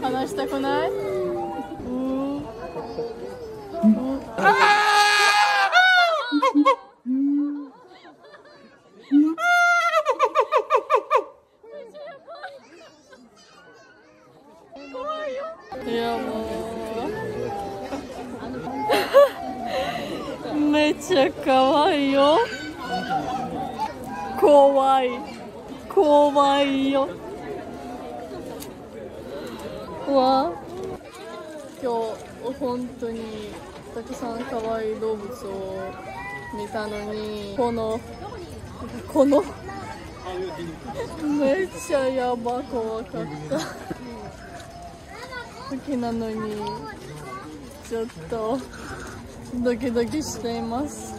話したくない？いやもう。めっちゃ可愛いよ。怖い。怖いよ。わ今日本当にたくさん可愛い動物を見たのにこのこのめっちゃやば怖かった。時なのにちょっとドキドキしています。